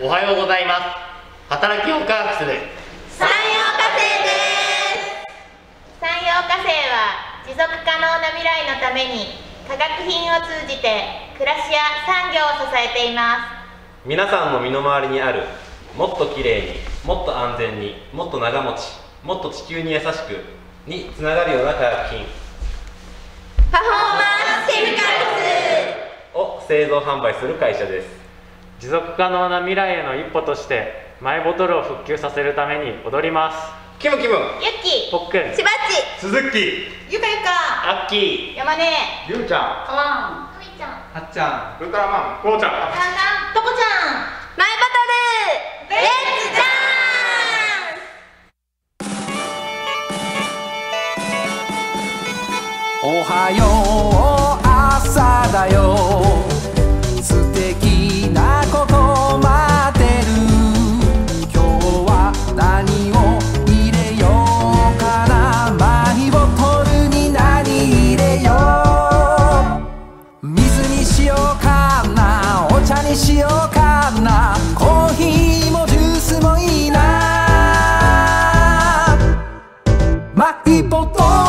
おはようございます。働きを科学する。産業化成です。産業化成は持続可能な未来のために化学品を通じて暮らしや産業を支えています。皆さんの身の回りにあるもっときれいにもっと安全にもっと長持ちもっと地球に優しくにつながるような化学品。パフォーマンスケミカルを製造販売する会社です持続可能な未来への一歩としてマイボトルを復旧させるために踊ります。キムキム。ズユッキぽっくんしばっち鈴木。ゆかゆかアッキー。山根。ゆうちゃん。かわんふみちゃん。はっちゃん。ウルトラマン。こうちゃん。たんたん。とこちゃん。マイバトルレッツダンス。おはよう。朝だよにしようかな。コーヒーもジュースもいいな。マイボトル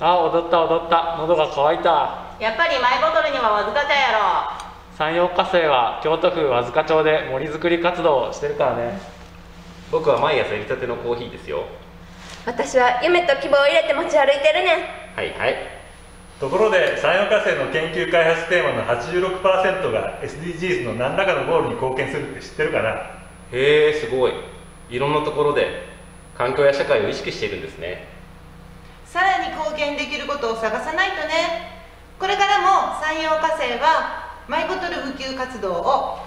あ踊った踊った。喉が渇いた。やっぱりマイボトルにはわずか茶やろ。山陽火星は京都府和塚町で森づくり活動をしてるからね。僕は毎朝入れたてのコーヒーですよ。私は夢と希望を入れて持ち歩いてるねはいはい。ところで産業化成の研究開発テーマの86%が SDGs の何らかのゴールに貢献するって知ってるかな？へえすごい。いろんなところで環境や社会を意識しているんですねさらに貢献できることを探さないとね。これからも山陽火星はマイボトル普及活動を